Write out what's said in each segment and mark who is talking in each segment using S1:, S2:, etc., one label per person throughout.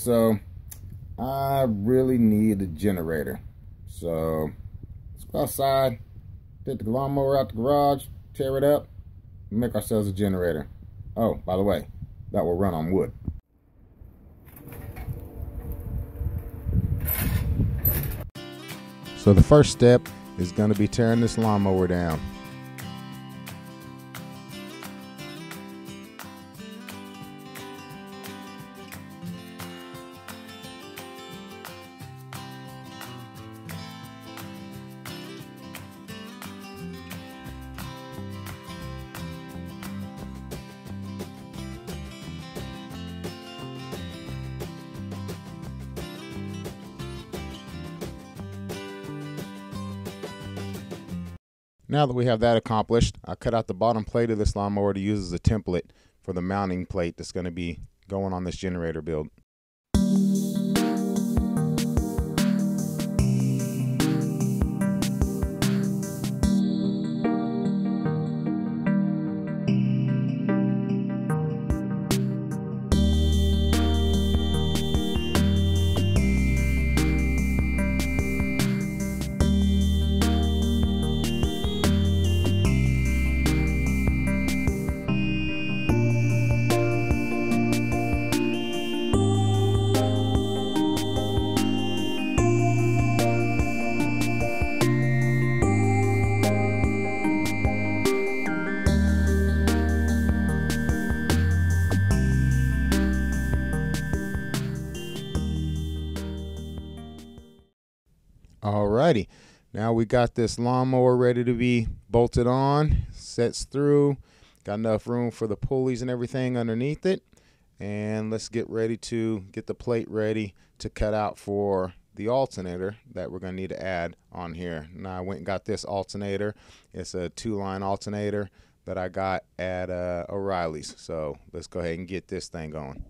S1: so I really need a generator. So let's go outside, take the lawnmower out the garage, tear it up, make ourselves a generator. Oh, by the way, that will run on wood. So the first step is going to be tearing this lawnmower down. Now that we have that accomplished, I cut out the bottom plate of this lawnmower to use as a template for the mounting plate that's going to be going on this generator build. Now we got this lawnmower ready to be bolted on, sets through, got enough room for the pulleys and everything underneath it. And let's get ready to get the plate ready to cut out for the alternator that we're going to need to add on here. Now I went and got this alternator. It's a two line alternator that I got at uh, O'Reilly's. So let's go ahead and get this thing going.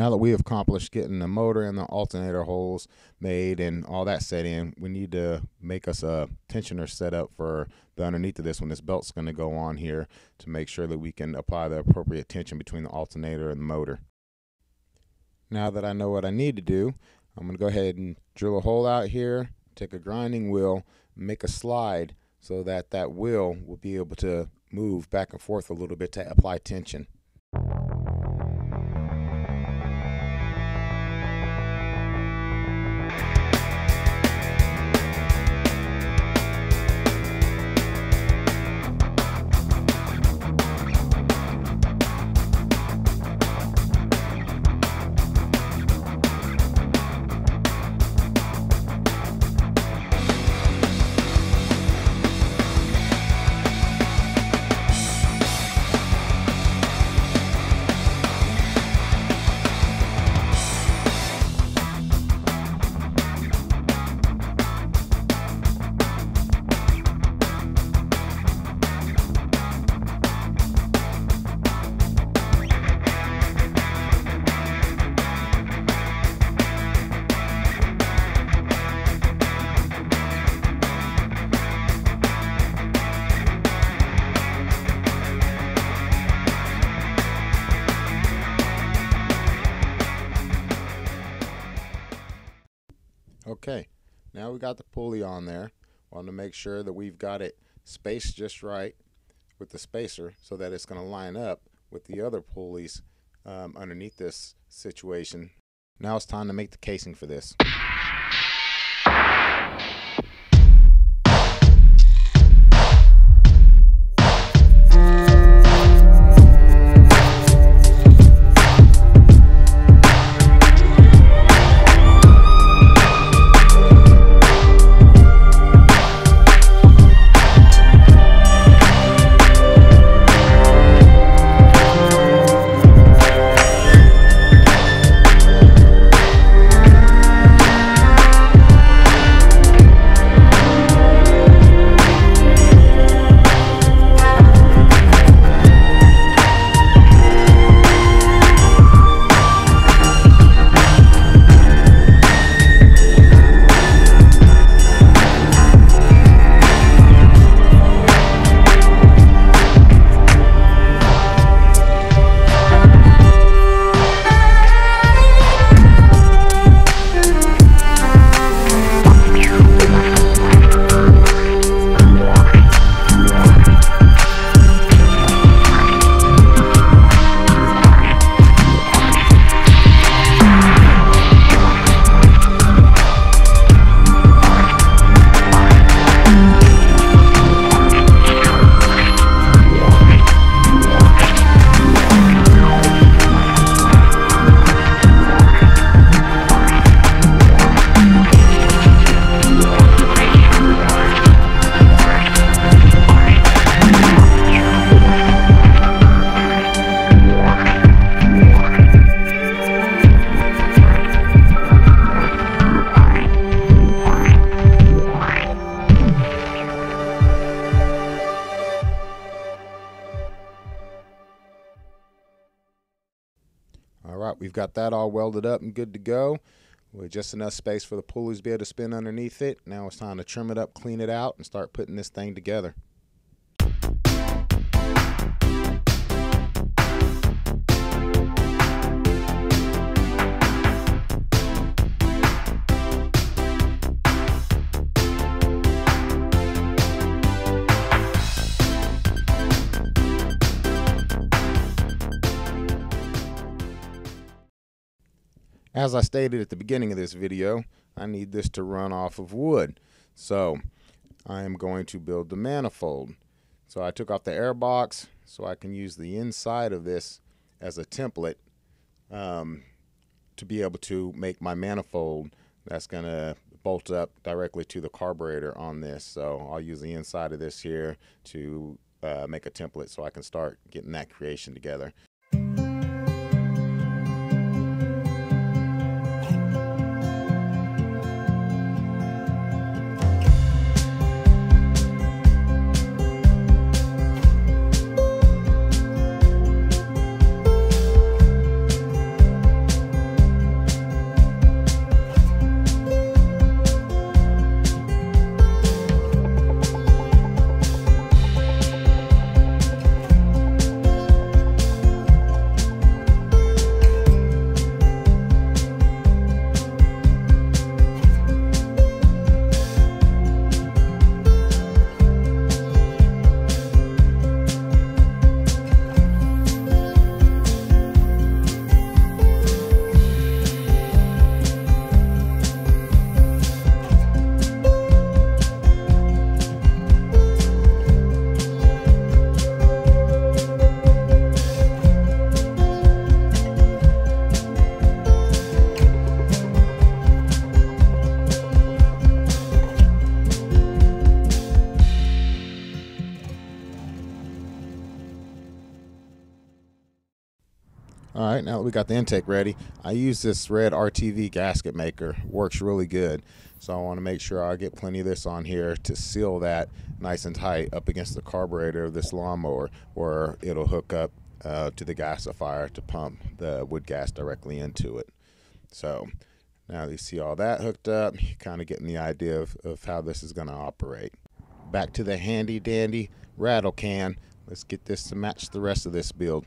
S1: Now that we have accomplished getting the motor and the alternator holes made and all that set in, we need to make us a tensioner set up for the underneath of this one. This belt's going to go on here to make sure that we can apply the appropriate tension between the alternator and the motor. Now that I know what I need to do, I'm going to go ahead and drill a hole out here, take a grinding wheel, make a slide so that that wheel will be able to move back and forth a little bit to apply tension. Okay, now we got the pulley on there. Want to make sure that we've got it spaced just right with the spacer so that it's going to line up with the other pulleys um, underneath this situation. Now it's time to make the casing for this. We've got that all welded up and good to go with just enough space for the pulleys to be able to spin underneath it. Now it's time to trim it up, clean it out, and start putting this thing together. As I stated at the beginning of this video, I need this to run off of wood. So I am going to build the manifold. So I took off the air box so I can use the inside of this as a template um, to be able to make my manifold that's going to bolt up directly to the carburetor on this. So I'll use the inside of this here to uh, make a template so I can start getting that creation together. All right, now that we got the intake ready, I use this red RTV gasket maker. Works really good. So I want to make sure I get plenty of this on here to seal that nice and tight up against the carburetor of this lawnmower where it'll hook up uh, to the gasifier to pump the wood gas directly into it. So now you see all that hooked up, you're kind of getting the idea of, of how this is going to operate. Back to the handy dandy rattle can. Let's get this to match the rest of this build.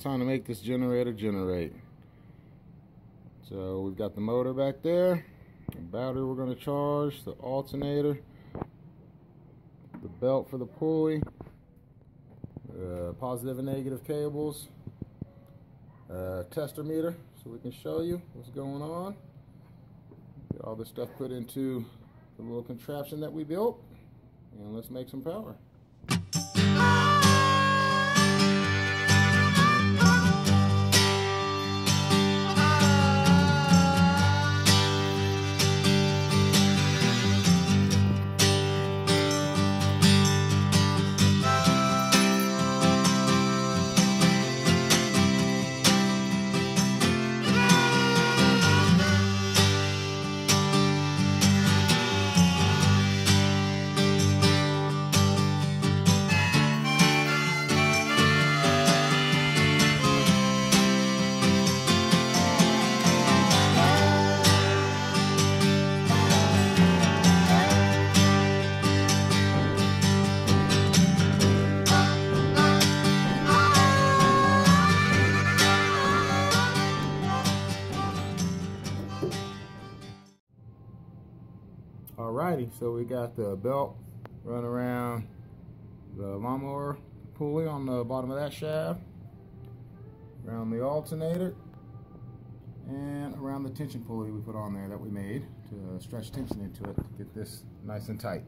S1: It's time to make this generator generate. So we've got the motor back there, the battery we're going to charge, the alternator, the belt for the pulley, uh, positive and negative cables, uh, tester meter so we can show you what's going on. Get all this stuff put into the little contraption that we built and let's make some power. Alrighty, so we got the belt run around the lawnmower pulley on the bottom of that shaft, around the alternator, and around the tension pulley we put on there that we made to stretch tension into it to get this nice and tight.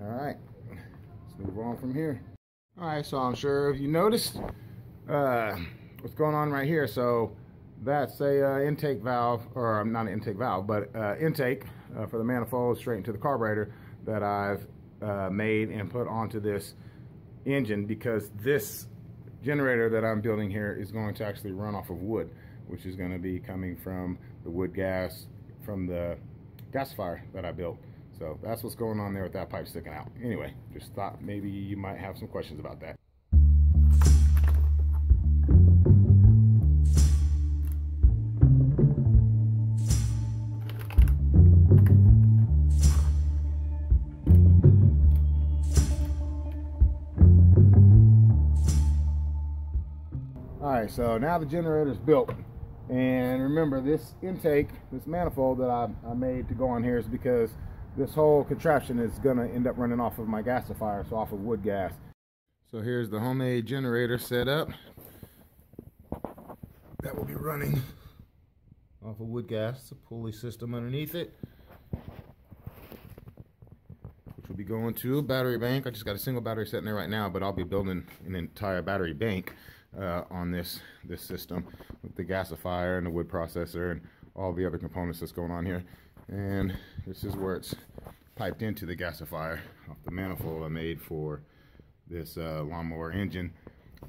S1: Alright, let's move on from here. Alright, so I'm sure you noticed uh, what's going on right here. So that's a uh, intake valve, or um, not an intake valve, but uh, intake uh, for the manifold straight into the carburetor that I've uh, made and put onto this engine because this generator that I'm building here is going to actually run off of wood, which is going to be coming from the wood gas from the gasifier that I built. So that's what's going on there with that pipe sticking out. Anyway, just thought maybe you might have some questions about that. So now the generator is built. And remember this intake, this manifold that I, I made to go on here is because this whole contraption is gonna end up running off of my gasifier, so off of wood gas. So here's the homemade generator set up. That will be running off of wood gas, a pulley system underneath it. Which will be going to a battery bank. I just got a single battery sitting there right now, but I'll be building an entire battery bank uh, on this this system with the gasifier and the wood processor and all the other components that's going on here. And this is where it's piped into the gasifier off the manifold I made for this uh, lawnmower engine.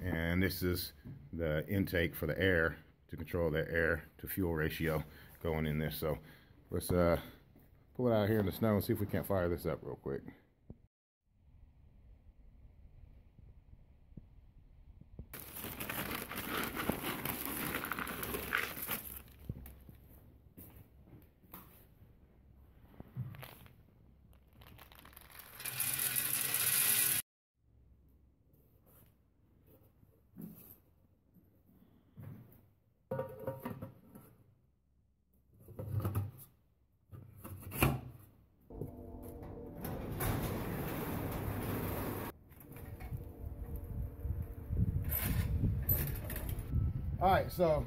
S1: And this is the intake for the air to control the air to fuel ratio going in this. So let's uh, pull it out here in the snow and see if we can't fire this up real quick. All right, so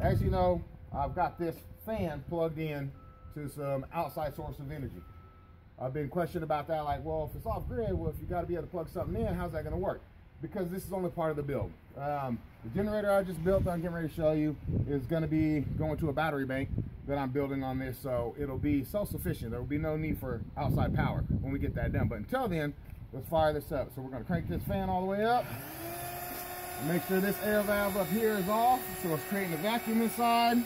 S1: as you know, I've got this fan plugged in to some outside source of energy. I've been questioned about that, like, well, if it's off grid, well, if you got to be able to plug something in, how's that going to work? Because this is only part of the build. Um, the generator I just built, I'm getting ready to show you, is going to be going to a battery bank that I'm building on this, so it'll be self-sufficient. There will be no need for outside power when we get that done. But until then, let's fire this up. So we're going to crank this fan all the way up. Make sure this air valve up here is off, so it's creating a vacuum inside.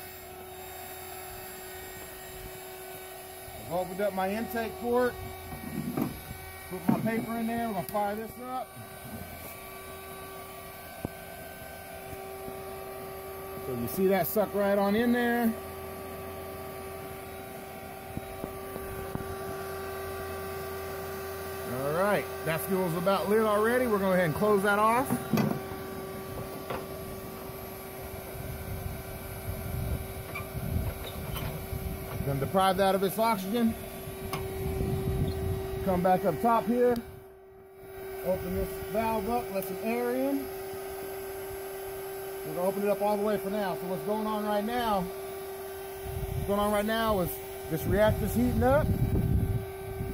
S1: I've opened up my intake port. Put my paper in there, we're gonna fire this up. So you see that suck right on in there. All right, that fuel's about lit already. We're gonna go ahead and close that off. Gonna deprive that of its oxygen. Come back up top here. Open this valve up, let some air in. We're gonna open it up all the way for now. So what's going on right now, what's going on right now is this reactor's heating up,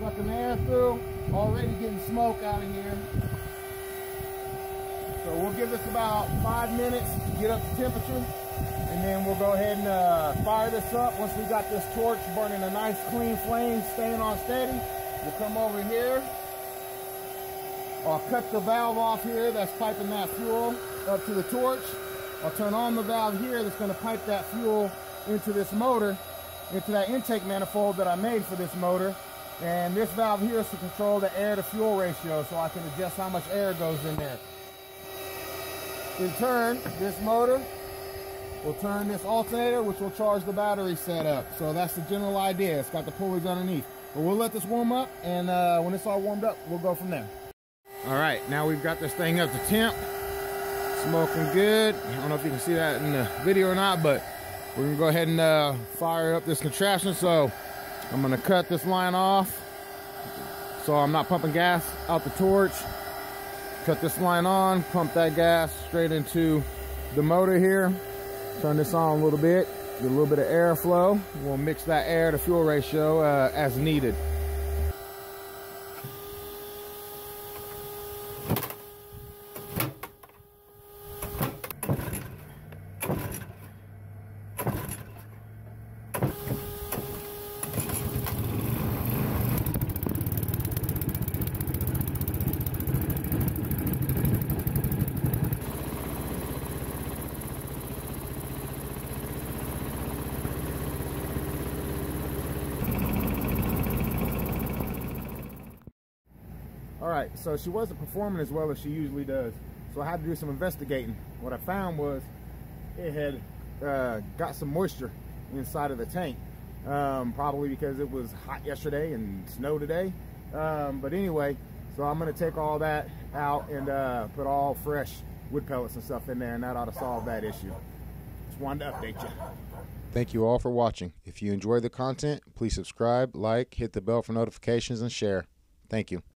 S1: sucking air through, already getting smoke out of here. So we'll give this about five minutes to get up to temperature. And then we'll go ahead and uh, fire this up. Once we got this torch burning a nice clean flame, staying on steady, we'll come over here. I'll cut the valve off here that's piping that fuel up to the torch. I'll turn on the valve here that's going to pipe that fuel into this motor, into that intake manifold that I made for this motor. And this valve here is to control the air to fuel ratio so I can adjust how much air goes in there. In turn, this motor will turn this alternator, which will charge the battery setup. So that's the general idea. It's got the pulleys underneath. But we'll let this warm up, and uh, when it's all warmed up, we'll go from there. All right, now we've got this thing up to temp. Smoking good. I don't know if you can see that in the video or not, but we're gonna go ahead and uh, fire up this contraption. So I'm gonna cut this line off so I'm not pumping gas out the torch. Cut this line on, pump that gas straight into the motor here. Turn this on a little bit, get a little bit of airflow. We'll mix that air to fuel ratio uh, as needed. All right, so she wasn't performing as well as she usually does. So I had to do some investigating. What I found was it had uh, got some moisture inside of the tank. Um, probably because it was hot yesterday and snow today. Um, but anyway, so I'm gonna take all that out and uh, put all fresh wood pellets and stuff in there and that ought to solve that issue. Just wanted to update you. Thank you all for watching. If you enjoy the content, please subscribe, like, hit the bell for notifications, and share. Thank you.